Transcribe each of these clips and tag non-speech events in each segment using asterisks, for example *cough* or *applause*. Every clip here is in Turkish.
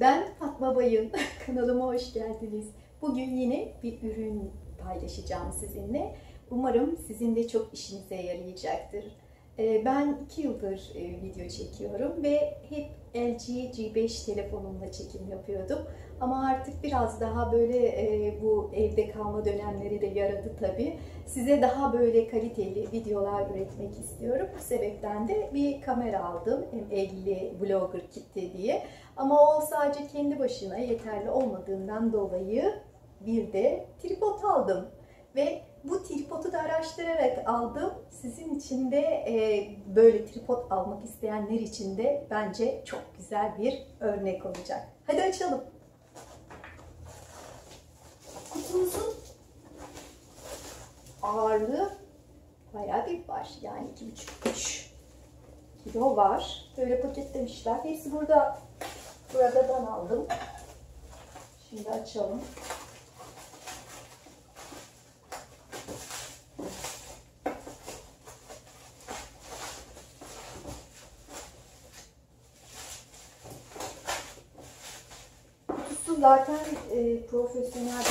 Ben Fatma Bayın. *laughs* Kanalıma hoş geldiniz. Bugün yine bir ürün paylaşacağım sizinle. Umarım sizin de çok işinize yarayacaktır. Ee, Ben iki yıldır e, video çekiyorum ve hep LG G5 telefonumla çekim yapıyordum. Ama artık biraz daha böyle e, bu evde kalma dönemleri de yaradı tabii. Size daha böyle kaliteli videolar üretmek istiyorum. Bu sebepten de bir kamera aldım. M50 Vlogger Kit'ti diye. Ama o sadece kendi başına yeterli olmadığından dolayı bir de tripod aldım. Ve bu tripodu da araştırarak aldım. Sizin için de e, böyle tripod almak isteyenler için de bence çok güzel bir örnek olacak. Hadi açalım. Kutumuzun ağırlığı bayağı bir var. Yani 2,5-3 kilo var. Böyle paketlemişler. Hepsi burada burada ben aldım. Şimdi açalım. Zaten e, profesyonel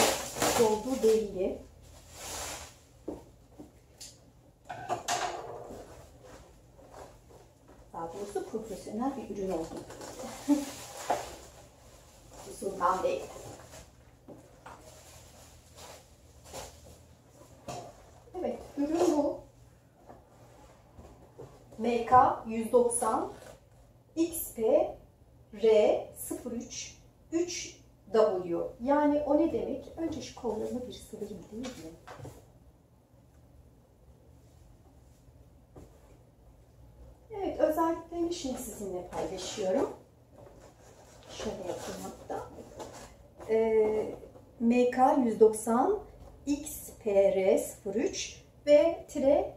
olduğu belli. Daha doğrusu profesyonel bir ürün oldu. *laughs* Kutusundan değil. Evet, ürün bu. MK 190 XP R 03 3W. Yani o ne demek? Önce şu sıvayım değil mi? Evet, özelliklerini şimdi sizinle paylaşıyorum. Şöyle yapayım hatta. Ee, MK 190 XPR03 ve tire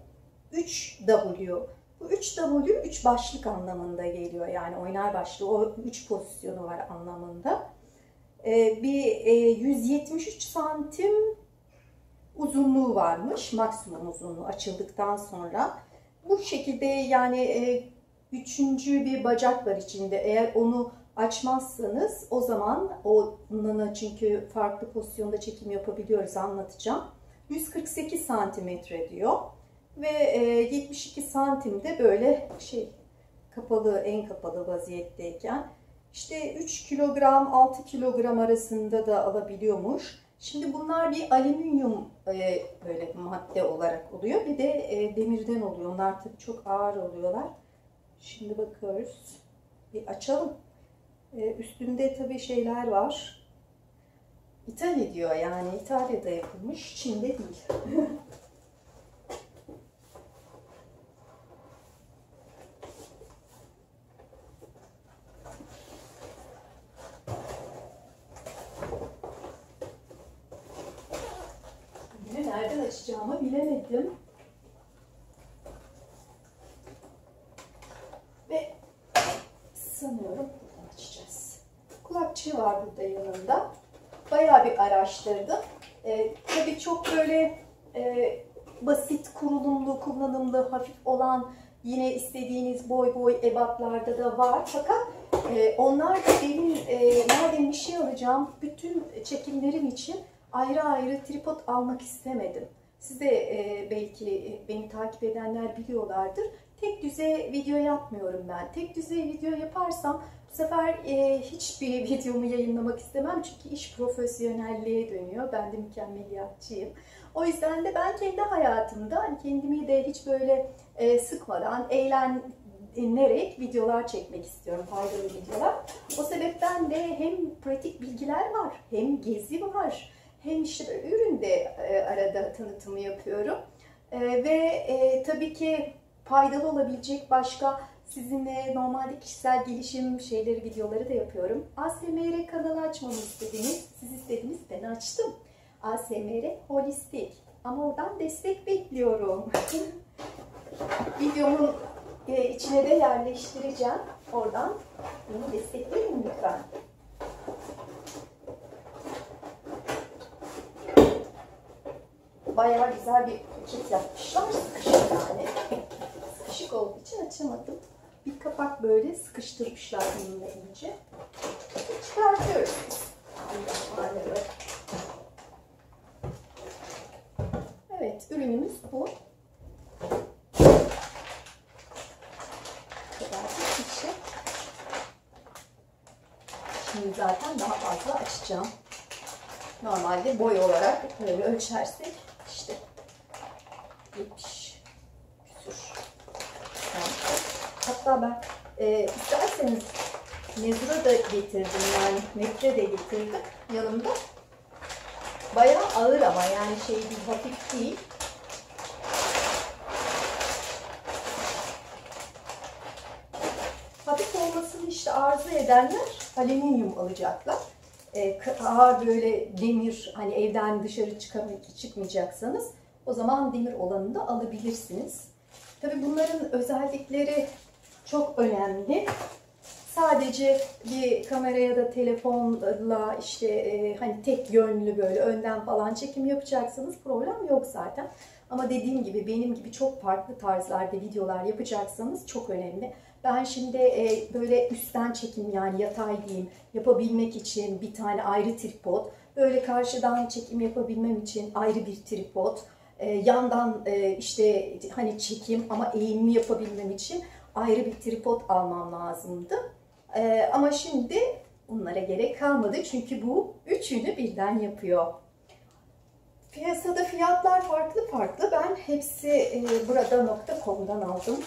3W. Bu 3W 3 başlık anlamında geliyor. Yani oynar başlığı o 3 pozisyonu var anlamında. Ee, bir e, 173 santim uzunluğu varmış. Maksimum uzunluğu açıldıktan sonra. Bu şekilde yani e, üçüncü bir bacak var içinde. Eğer onu açmazsanız o zaman onunla çünkü farklı pozisyonda çekim yapabiliyoruz anlatacağım. 148 santimetre diyor ve 72 santimde böyle şey kapalı en kapalı vaziyetteyken işte 3 kilogram 6 kilogram arasında da alabiliyormuş. Şimdi bunlar bir alüminyum böyle madde olarak oluyor bir de demirden oluyor. Onlar tabii çok ağır oluyorlar. Şimdi bakıyoruz. Bir açalım. Üstünde tabii şeyler var. İtalya diyor yani İtalya'da yapılmış, Çin'de değil. *laughs* Yine nereden açacağımı bilemedim. Ve sanıyorum buradan açacağız. Kulakçığı var burada yanında. Bayağı bir araştırdım. Ee, tabii çok böyle e, basit, kurulumlu, kullanımlı, hafif olan yine istediğiniz boy boy ebatlarda da var. Fakat e, onlar da benim e, nereden bir şey alacağım bütün çekimlerim için ayrı ayrı tripod almak istemedim. Siz de e, belki beni takip edenler biliyorlardır. Tek düze video yapmıyorum ben. Tek düze video yaparsam bu sefer e, hiçbir *laughs* videomu yayınlamak istemem. Çünkü iş profesyonelliğe dönüyor. Ben de mükemmeliyatçıyım. O yüzden de ben kendi hayatımda hani kendimi de hiç böyle e, sıkmadan, eğlenerek videolar çekmek istiyorum. Faydalı videolar. O sebepten de hem pratik bilgiler var, hem gezi var, hem işte ürün de e, arada tanıtımı yapıyorum. E, ve e, tabii ki faydalı olabilecek başka sizinle normalde kişisel gelişim şeyleri, videoları da yapıyorum. ASMR kanalı açmamı istediniz, siz istediniz, ben açtım. ASMR Holistik. Ama oradan destek bekliyorum. *laughs* Videomun içine de yerleştireceğim. Oradan beni destekleyin lütfen. Bayağı güzel bir paket yapmışlar. Sıkışık yani. Sıkışık olduğu için açamadım bir kapak böyle sıkıştırmışlar bununla iyice. Çıkartıyoruz. Evet ürünümüz bu. Şimdi zaten daha fazla açacağım. Normalde boy olarak böyle ölçersek işte 70 Hatta ben e, isterseniz mezura da getirdim yani metre de getirdim yanımda. Bayağı ağır ama yani şey değil hafif değil. Hafif olmasını işte arzu edenler alüminyum alacaklar. Ee, ağır böyle demir hani evden dışarı çıkmayacaksanız o zaman demir olanını da alabilirsiniz. Tabi bunların özellikleri çok önemli. Sadece bir kamera ya da telefonla işte e, hani tek yönlü böyle önden falan çekim yapacaksanız problem yok zaten. Ama dediğim gibi benim gibi çok farklı tarzlarda videolar yapacaksanız çok önemli. Ben şimdi e, böyle üstten çekim yani yatay diyeyim yapabilmek için bir tane ayrı tripod, böyle karşıdan çekim yapabilmem için ayrı bir tripod, e, yandan e, işte hani çekim ama eğimli yapabilmem için ayrı bir tripod almam lazımdı. E, ama şimdi bunlara gerek kalmadı çünkü bu üçünü birden yapıyor. Piyasada fiyatlar farklı farklı. Ben hepsi e, burada.com'dan aldım.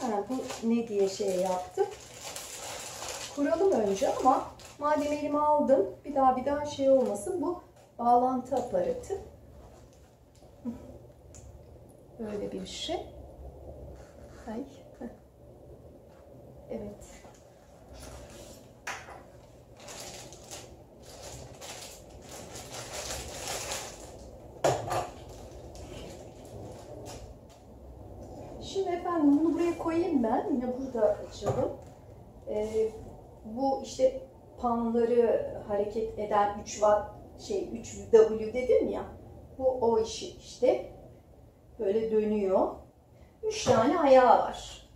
Ha, bu ne diye şey yaptım. Kuralım önce ama madem elime aldım bir daha bir daha şey olmasın. Bu bağlantı aparatı. Böyle bir şey. Ay. Evet. Şimdi efendim bunu buraya koyayım ben. Yine burada açalım. Ee, bu işte panları hareket eden 3 watt şey 3W dedim ya. Bu o işi işte. Böyle dönüyor. 3 tane ayağı var.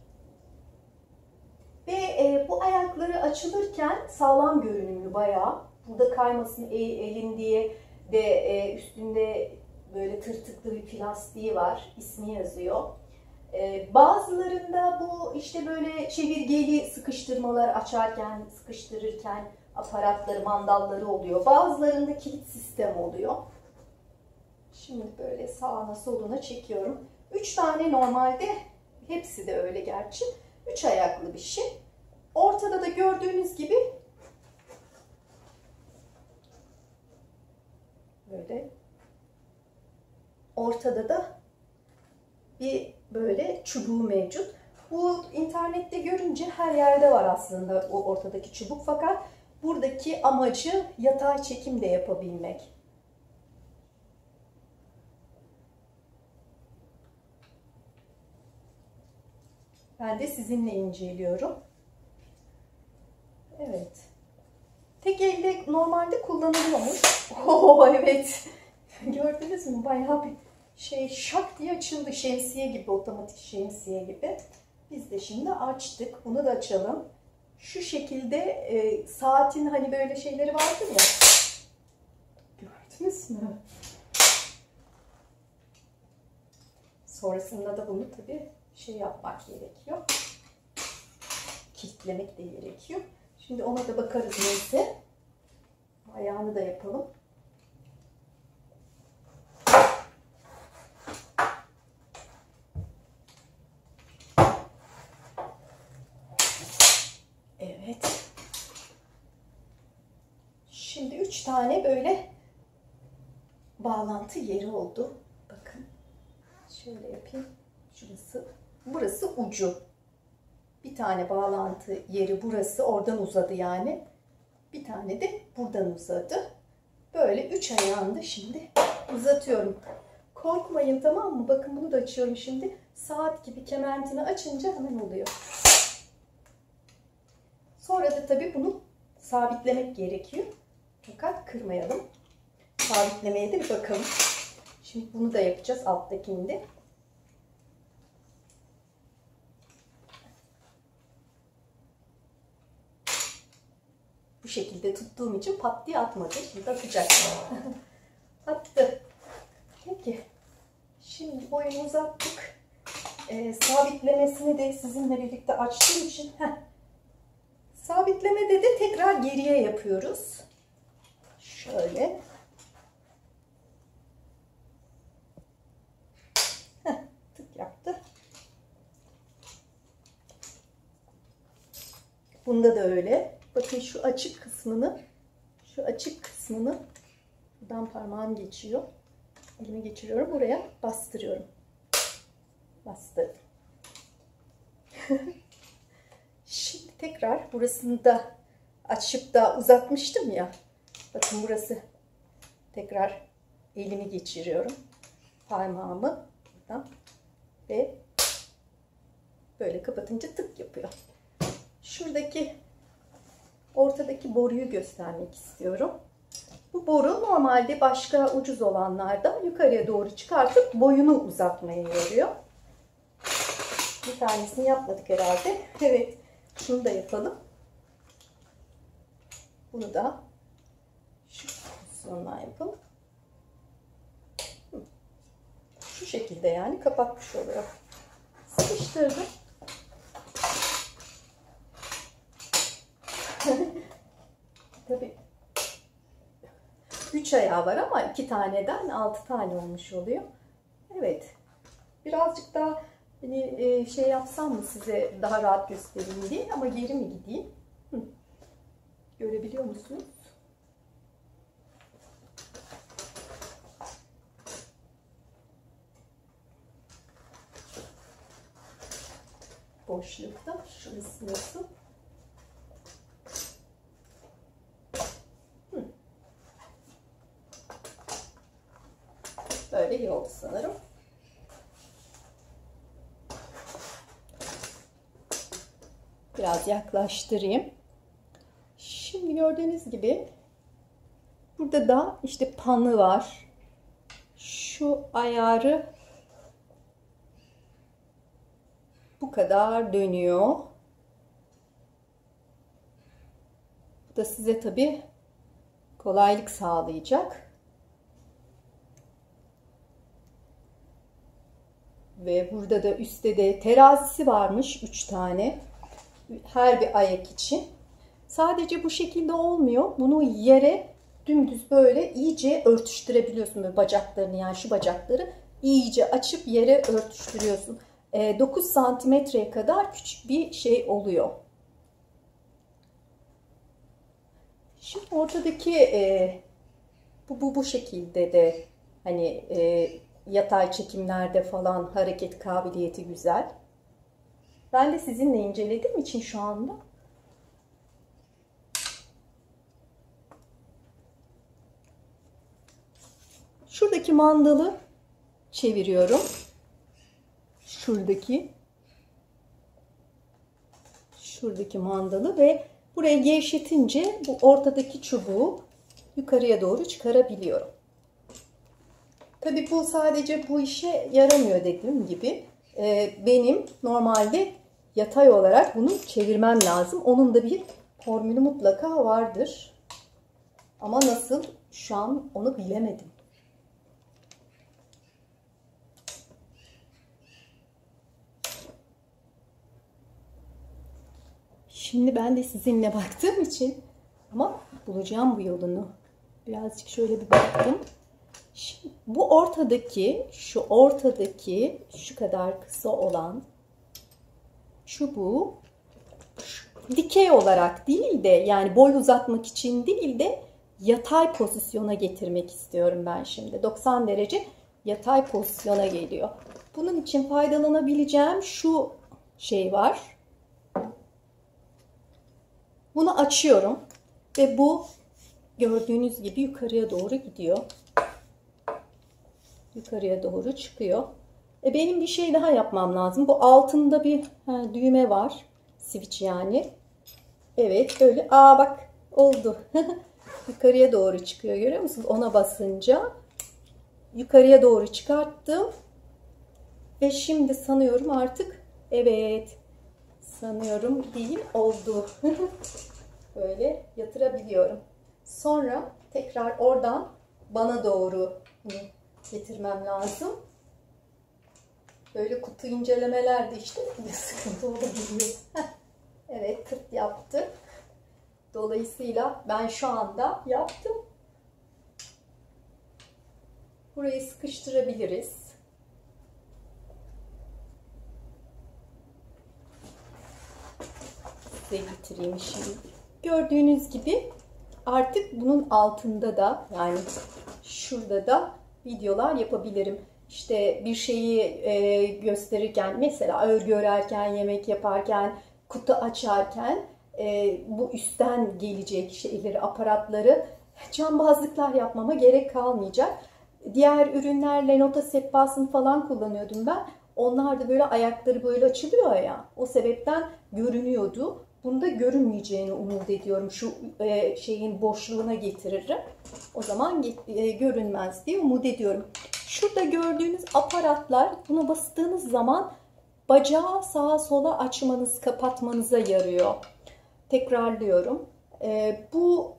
Ve e, bu ayakları açılırken sağlam görünümlü bayağı. Burada kaymasın elin diye de e, üstünde böyle tırtıklı bir plastiği var. İsmi yazıyor. E, bazılarında bu işte böyle çevirgeli sıkıştırmalar açarken, sıkıştırırken aparatları, mandalları oluyor. Bazılarında kilit sistem oluyor. Şimdi böyle sağına soluna çekiyorum. Üç tane normalde, hepsi de öyle gerçi. Üç ayaklı bir şey. Ortada da gördüğünüz gibi böyle ortada da bir böyle çubuğu mevcut. Bu internette görünce her yerde var aslında o ortadaki çubuk fakat buradaki amacı yatay çekim de yapabilmek. Ben de sizinle inceliyorum. Evet. Tek elde normalde kullanılıyormuş. *laughs* Oo evet. Gördünüz mü? Bayağı bir şey şak diye açıldı. Şemsiye gibi, otomatik şemsiye gibi. Biz de şimdi açtık. Bunu da açalım. Şu şekilde e, saatin hani böyle şeyleri vardır ya. Gördünüz mü? Sonrasında da bunu tabii şey yapmak gerekiyor. Kilitlemek de gerekiyor. Şimdi ona da bakarız neyse. Ayağını da yapalım. Evet. Şimdi üç tane böyle bağlantı yeri oldu. Bakın. Şöyle yapayım. Şurası. Burası ucu. Bir tane bağlantı yeri burası. Oradan uzadı yani. Bir tane de buradan uzadı. Böyle üç ayağını şimdi uzatıyorum. Korkmayın tamam mı? Bakın bunu da açıyorum şimdi. Saat gibi kementini açınca hemen oluyor. Sonra da tabii bunu sabitlemek gerekiyor. Fakat kırmayalım. Sabitlemeye de bir bakalım. Şimdi bunu da yapacağız alttakini de. Şekilde tuttuğum için pat diye atmadı. Şimdi atacak. *laughs* Attı. Peki. Şimdi boyunu uzattık. Ee, sabitlemesini de sizinle birlikte açtığım için heh, Sabitlemede de tekrar geriye yapıyoruz. Şöyle. Tık yaptı. Bunda da öyle. Bakın şu açık kısmını, şu açık kısmını buradan parmağım geçiyor. Elimi geçiriyorum. Buraya bastırıyorum. Bastırdım. *laughs* Şimdi tekrar burasını da açıp da uzatmıştım ya. Bakın burası. Tekrar elimi geçiriyorum. Parmağımı buradan ve böyle kapatınca tık yapıyor. Şuradaki ortadaki boruyu göstermek istiyorum. Bu boru normalde başka ucuz olanlarda yukarıya doğru çıkartıp boyunu uzatmaya yarıyor. Bir tanesini yapmadık herhalde. *laughs* Evet. Şunu da yapalım. Bunu da şu pozisyondan yapalım. Şu şekilde yani kapatmış oluyor. Sıkıştırdım. Tabii 3 ayağı var ama 2 taneden 6 tane olmuş oluyor. Evet. Birazcık daha hani e, şey yapsam mı size daha rahat göstereyim diye ama geri mi gideyim? Hı. Görebiliyor musunuz? Boşlukta şurası nasıl? Böyle iyi oldu sanırım. Biraz yaklaştırayım. Şimdi gördüğünüz gibi burada da işte panı var. Şu ayarı bu kadar dönüyor. Bu da size tabi kolaylık sağlayacak. Ve burada da üstte de terazisi varmış 3 tane. Her bir ayak için. Sadece bu şekilde olmuyor. Bunu yere dümdüz böyle iyice örtüştürebiliyorsun. Böyle bacaklarını yani şu bacakları iyice açıp yere örtüştürüyorsun. E, 9 santimetreye kadar küçük bir şey oluyor. Şimdi ortadaki e, bu, bu bu şekilde de hani e, yatay çekimlerde falan hareket kabiliyeti güzel. Ben de sizinle incelediğim için şu anda şuradaki mandalı çeviriyorum. Şuradaki şuradaki mandalı ve buraya gevşetince bu ortadaki çubuğu yukarıya doğru çıkarabiliyorum. Tabii bu sadece bu işe yaramıyor dediğim gibi. Ee, benim normalde yatay olarak bunu çevirmem lazım. Onun da bir formülü mutlaka vardır. Ama nasıl şu an onu bilemedim. Şimdi ben de sizinle baktığım için ama bulacağım bu yolunu. Birazcık şöyle bir baktım. Şimdi bu ortadaki, şu ortadaki şu kadar kısa olan çubuğu dikey olarak değil de yani boy uzatmak için değil de yatay pozisyona getirmek istiyorum ben şimdi. 90 derece yatay pozisyona geliyor. Bunun için faydalanabileceğim şu şey var. Bunu açıyorum ve bu gördüğünüz gibi yukarıya doğru gidiyor yukarıya doğru çıkıyor. E benim bir şey daha yapmam lazım. Bu altında bir ha, düğme var. Switch yani. Evet böyle. Aa bak oldu. *laughs* yukarıya doğru çıkıyor görüyor musunuz? Ona basınca yukarıya doğru çıkarttım. Ve şimdi sanıyorum artık evet sanıyorum değil oldu. *laughs* böyle yatırabiliyorum. Sonra tekrar oradan bana doğru getirmem lazım. Böyle kutu incelemelerde işte *laughs* sıkıntı olabiliyor. evet tırt yaptı. Dolayısıyla ben şu anda yaptım. Burayı sıkıştırabiliriz. Getireyim şimdi. Gördüğünüz gibi artık bunun altında da yani şurada da videolar yapabilirim. İşte bir şeyi e, gösterirken mesela örgü örerken, yemek yaparken, kutu açarken e, bu üstten gelecek şeyleri, aparatları cambazlıklar yapmama gerek kalmayacak. Diğer ürünlerle nota sehpasını falan kullanıyordum ben. Onlar da böyle ayakları böyle açılıyor ya. O sebepten görünüyordu. Bunda görünmeyeceğini umut ediyorum. Şu e, şeyin boşluğuna getiririm. O zaman e, görünmez diye umut ediyorum. Şurada gördüğünüz aparatlar bunu bastığınız zaman bacağı sağa sola açmanız, kapatmanıza yarıyor. Tekrarlıyorum. E, bu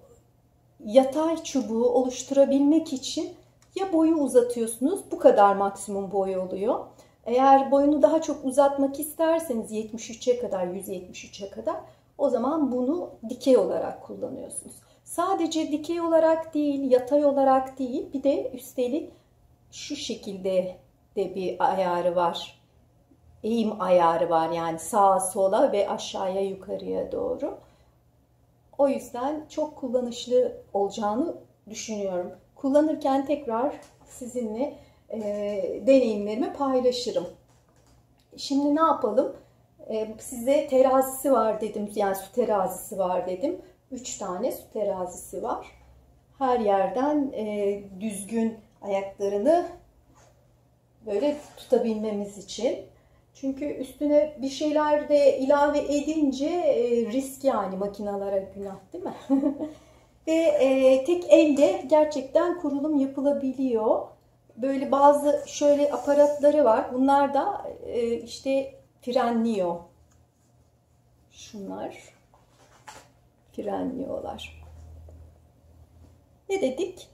yatay çubuğu oluşturabilmek için ya boyu uzatıyorsunuz. Bu kadar maksimum boy oluyor. Eğer boyunu daha çok uzatmak isterseniz 73'e kadar, 173'e kadar o zaman bunu dikey olarak kullanıyorsunuz. Sadece dikey olarak değil, yatay olarak değil bir de üstelik şu şekilde de bir ayarı var. Eğim ayarı var yani sağa sola ve aşağıya yukarıya doğru. O yüzden çok kullanışlı olacağını düşünüyorum. Kullanırken tekrar sizinle e, deneyimlerimi paylaşırım. Şimdi ne yapalım? E, size terazisi var dedim. Yani su terazisi var dedim. 3 tane su terazisi var. Her yerden e, düzgün ayaklarını böyle tutabilmemiz için. Çünkü üstüne bir şeyler de ilave edince e, risk yani makinalara günah değil mi? *laughs* Ve e, tek elde gerçekten kurulum yapılabiliyor. Böyle bazı şöyle aparatları var. Bunlar da e, işte frenliyor. Şunlar frenliyorlar. Ne dedik?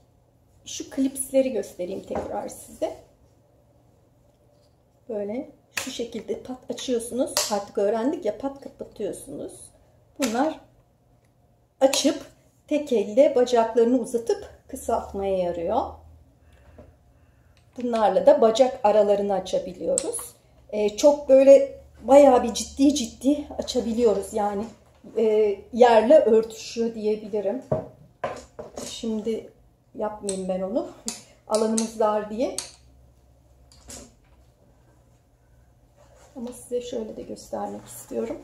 Şu klipsleri göstereyim tekrar size. Böyle şu şekilde pat açıyorsunuz. Artık öğrendik ya pat kapatıyorsunuz. Bunlar açıp tek elle bacaklarını uzatıp kısaltmaya yarıyor. Bunlarla da bacak aralarını açabiliyoruz. Ee, çok böyle bayağı bir ciddi ciddi açabiliyoruz. Yani e, yerle örtüşüyor diyebilirim. Şimdi yapmayayım ben onu. *laughs* Alanımız dar diye. Ama size şöyle de göstermek istiyorum.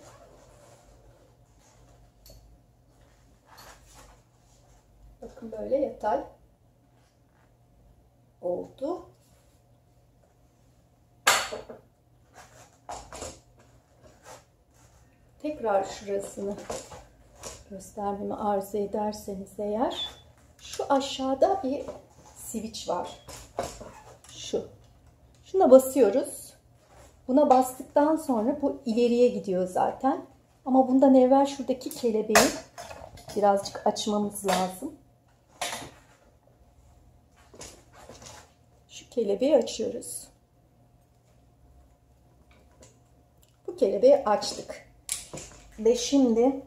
Bakın böyle yatay oldu. Tekrar şurasını göstermemi arzu ederseniz eğer şu aşağıda bir switch var. Şu. Şuna basıyoruz. Buna bastıktan sonra bu ileriye gidiyor zaten. Ama bundan evvel şuradaki kelebeği birazcık açmamız lazım. Şu kelebeği açıyoruz. Bu kelebeği açtık. Ve şimdi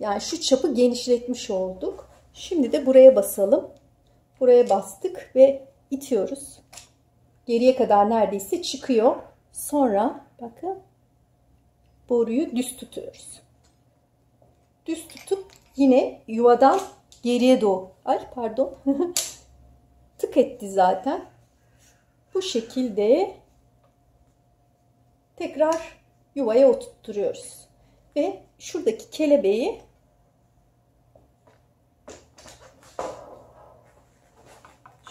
yani şu çapı genişletmiş olduk. Şimdi de buraya basalım. Buraya bastık ve itiyoruz. Geriye kadar neredeyse çıkıyor. Sonra bakın boruyu düz tutuyoruz. Düz tutup yine yuvadan geriye doğru. Ay pardon. *laughs* Tık etti zaten. Bu şekilde tekrar yuvaya oturtturuyoruz. Ve şuradaki kelebeği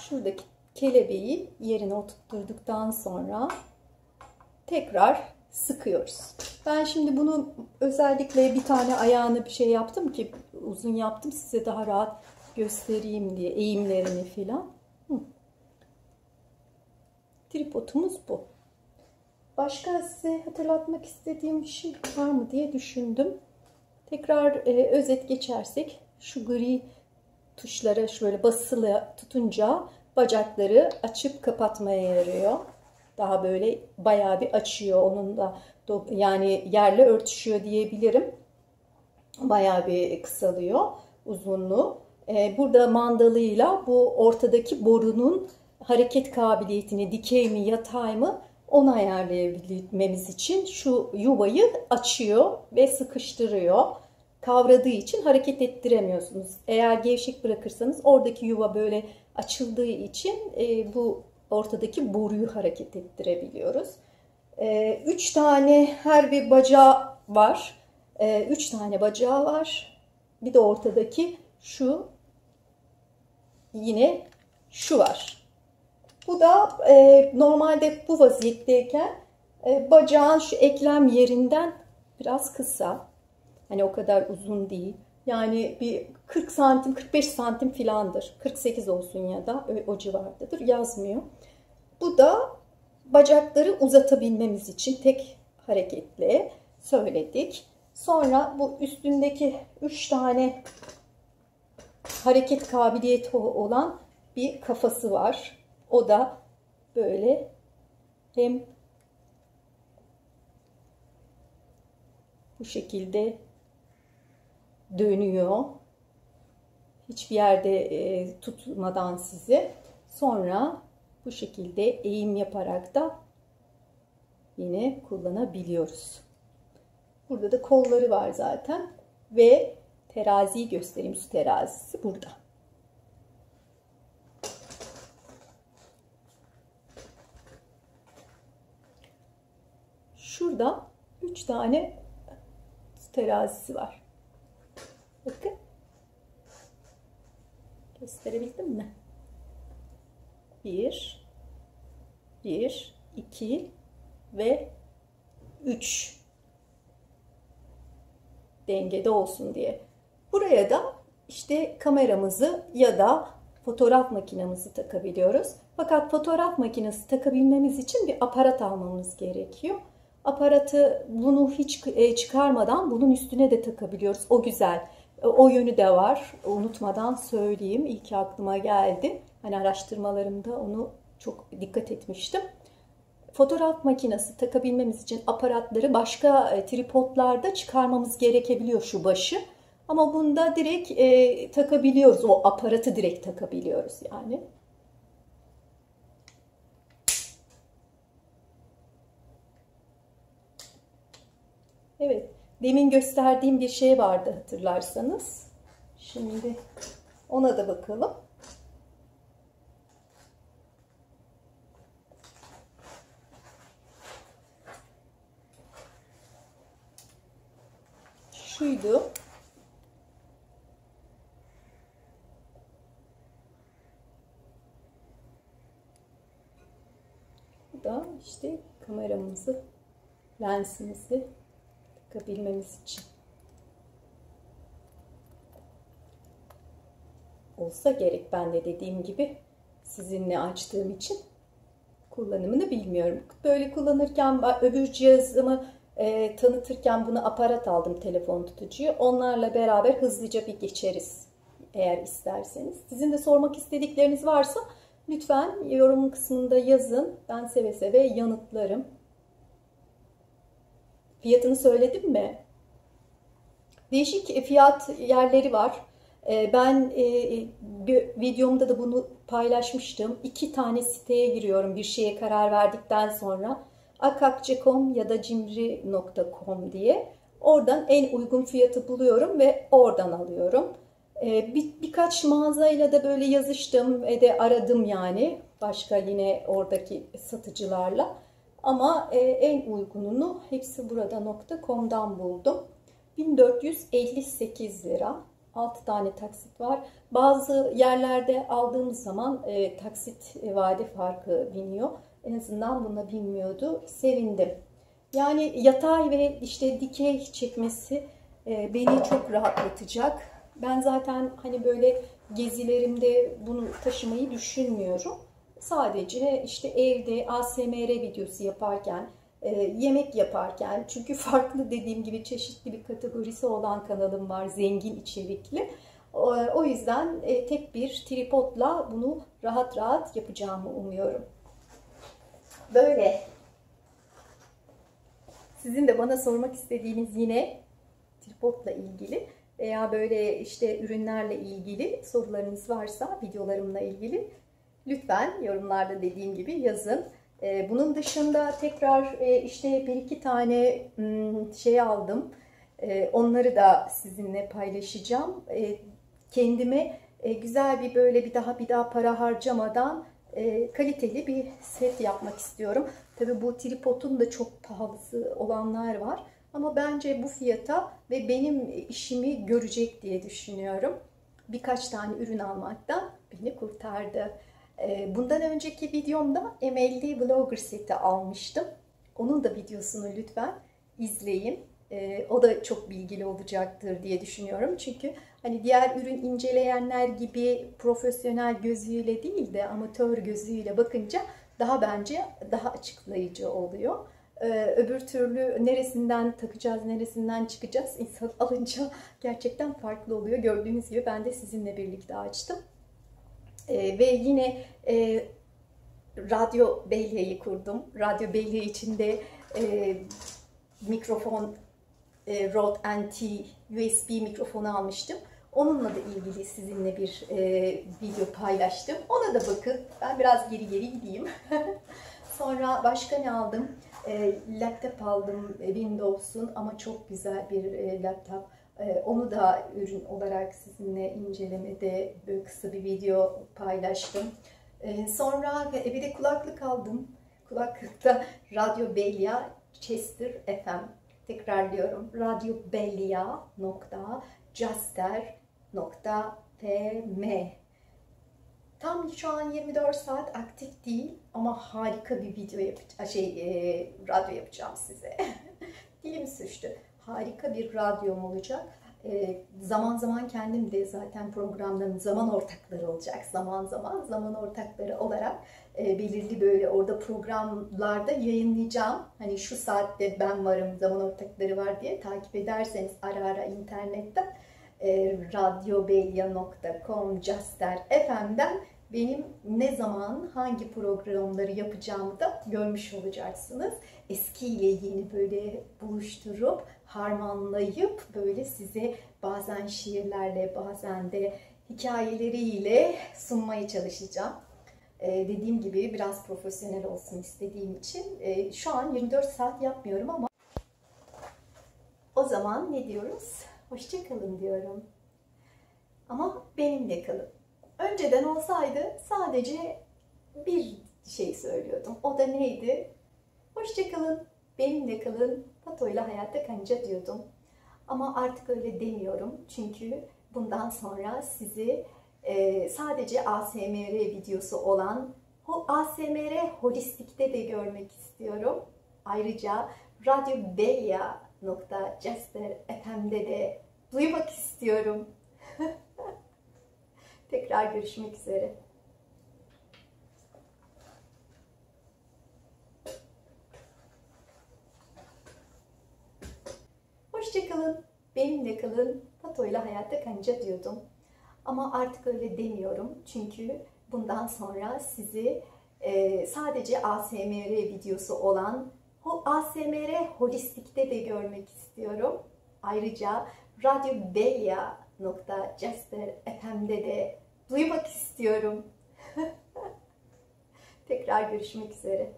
şuradaki kelebeği yerine oturtturduktan sonra tekrar sıkıyoruz. Ben şimdi bunu özellikle bir tane ayağını bir şey yaptım ki uzun yaptım size daha rahat göstereyim diye eğimlerini filan. Tripodumuz bu. Başka size hatırlatmak istediğim bir şey var mı diye düşündüm. Tekrar e, özet geçersek şu gri tuşlara şöyle basılı tutunca bacakları açıp kapatmaya yarıyor. Daha böyle bayağı bir açıyor onun da yani yerle örtüşüyor diyebilirim. bayağı bir kısalıyor uzunluğu. Ee, burada mandalıyla bu ortadaki borunun hareket kabiliyetini dikey mi yatay mı onu ayarlayabilmemiz için şu yuvayı açıyor ve sıkıştırıyor. Kavradığı için hareket ettiremiyorsunuz. Eğer gevşek bırakırsanız oradaki yuva böyle açıldığı için e, bu ortadaki boruyu hareket ettirebiliyoruz. E, üç tane her bir bacağı var. E, üç tane bacağı var. Bir de ortadaki şu yine şu var. Bu da e, normalde bu vaziyetteyken e, bacağın şu eklem yerinden biraz kısa. Hani o kadar uzun değil. Yani bir 40 santim, 45 santim filandır. 48 olsun ya da o, o civardadır. Yazmıyor. Bu da bacakları uzatabilmemiz için tek hareketle söyledik. Sonra bu üstündeki 3 tane hareket kabiliyeti olan bir kafası var. O da böyle hem bu şekilde dönüyor. Hiçbir yerde e, tutmadan sizi. Sonra bu şekilde eğim yaparak da yine kullanabiliyoruz. Burada da kolları var zaten ve teraziyi göstereyim. Su terazisi burada. Şurada 3 tane terazisi var. Bakın. Gösterebildim mi? 1 1 2 ve 3 dengede olsun diye. Buraya da işte kameramızı ya da fotoğraf makinemizi takabiliyoruz. Fakat fotoğraf makinesi takabilmemiz için bir aparat almamız gerekiyor. Aparatı bunu hiç e, çıkarmadan bunun üstüne de takabiliyoruz. O güzel. E, o yönü de var. Unutmadan söyleyeyim. İyi aklıma geldi. Hani araştırmalarımda onu çok dikkat etmiştim. Fotoğraf makinesi takabilmemiz için aparatları başka e, tripodlarda çıkarmamız gerekebiliyor şu başı. Ama bunda direkt e, takabiliyoruz. O aparatı direkt takabiliyoruz yani. Evet. Demin gösterdiğim bir şey vardı hatırlarsanız. Şimdi ona da bakalım. Şuydu. Bu da işte kameramızı, lensimizi takabilmemiz için. Olsa gerek ben de dediğim gibi sizinle açtığım için kullanımını bilmiyorum. Böyle kullanırken öbür cihazımı e, tanıtırken bunu aparat aldım telefon tutucuyu. Onlarla beraber hızlıca bir geçeriz eğer isterseniz. Sizin de sormak istedikleriniz varsa lütfen yorum kısmında yazın. Ben seve seve yanıtlarım. Fiyatını söyledim mi? Değişik fiyat yerleri var. Ee, ben e, videomda da bunu paylaşmıştım. İki tane siteye giriyorum bir şeye karar verdikten sonra. akakçe.com ya da cimri.com diye. Oradan en uygun fiyatı buluyorum ve oradan alıyorum. Bir, birkaç mağazayla da böyle yazıştım ve de aradım yani. Başka yine oradaki satıcılarla. Ama e, en uygununu hepsi burada.com'dan buldum. 1458 lira. 6 tane taksit var. Bazı yerlerde aldığımız zaman e, taksit e, vade farkı biniyor. En azından buna bilmiyordu. Sevindim. Yani yatay ve işte dikey çekmesi e, beni çok rahatlatacak. Ben zaten hani böyle gezilerimde bunu taşımayı düşünmüyorum. Sadece işte evde ASMR videosu yaparken, e, yemek yaparken çünkü farklı dediğim gibi çeşitli bir kategorisi olan kanalım var zengin içerikli. O yüzden e, tek bir tripodla bunu rahat rahat yapacağımı umuyorum. Böyle. Sizin de bana sormak istediğiniz yine tripodla ilgili veya böyle işte ürünlerle ilgili sorularınız varsa videolarımla ilgili lütfen yorumlarda dediğim gibi yazın. Ee, bunun dışında tekrar e, işte bir iki tane hmm, şey aldım. Ee, onları da sizinle paylaşacağım. Ee, kendime e, güzel bir böyle bir daha bir daha para harcamadan e, kaliteli bir set yapmak istiyorum. Tabi bu tripodun da çok pahalısı olanlar var. Ama bence bu fiyata ve benim işimi görecek diye düşünüyorum. Birkaç tane ürün almaktan beni kurtardı. E, bundan önceki videomda MLD Vlogger seti almıştım. Onun da videosunu lütfen izleyin. E, o da çok bilgili olacaktır diye düşünüyorum. Çünkü hani diğer ürün inceleyenler gibi profesyonel gözüyle değil de amatör gözüyle bakınca daha bence daha açıklayıcı oluyor. Ee, öbür türlü neresinden takacağız, neresinden çıkacağız *laughs* insan alınca gerçekten farklı oluyor. Gördüğünüz gibi ben de sizinle birlikte açtım. Ee, ve yine e, Radyo Belya'yı kurdum. Radyo Belya içinde e, mikrofon e, Rode NT USB mikrofonu almıştım. Onunla da ilgili sizinle bir e, video paylaştım. Ona da bakın. Ben biraz geri geri gideyim. *laughs* Sonra başka ne aldım? E, laptop aldım e, Windows'un ama çok güzel bir e, laptop. E, onu da ürün olarak sizinle incelemede böyle kısa bir video paylaştım. E, sonra e, bir de kulaklık aldım. Kulaklıkta *laughs* Radyo Belia Chester FM. Tekrarlıyorum. radyobelia.caster.fm Tam şu an 24 saat aktif değil ama harika bir video yapacağım, şey e, radyo yapacağım size. *laughs* Dilim suçtu. Harika bir radyom olacak. E, zaman zaman kendim de zaten programların zaman ortakları olacak. Zaman zaman zaman ortakları olarak e, belirli böyle orada programlarda yayınlayacağım. Hani şu saatte ben varım, zaman ortakları var diye takip ederseniz ara ara internetten e, radyobelya.com Caster FM'den benim ne zaman hangi programları yapacağımı da görmüş olacaksınız. Eski ile yeni böyle buluşturup harmanlayıp böyle size bazen şiirlerle bazen de hikayeleriyle sunmaya çalışacağım. Ee, dediğim gibi biraz profesyonel olsun istediğim için e, şu an 24 saat yapmıyorum ama o zaman ne diyoruz? Hoşçakalın diyorum. Ama benimle kalın. Önceden olsaydı sadece bir şey söylüyordum. O da neydi? Hoşçakalın, benimle kalın, Fato'yla hayatta kanca diyordum. Ama artık öyle demiyorum. Çünkü bundan sonra sizi e, sadece ASMR videosu olan o ASMR holistikte de görmek istiyorum. Ayrıca radyobeya.jasper.fm'de de duymak istiyorum. *laughs* Tekrar görüşmek üzere. Hoşçakalın, benimle kalın, Fato'yla hayatta kanca diyordum. Ama artık öyle demiyorum çünkü bundan sonra sizi e, sadece ASMR videosu olan o ASMR holistikte de görmek istiyorum. Ayrıca Radyo Belia www.jasper.fm'de de duymak istiyorum. *laughs* Tekrar görüşmek üzere.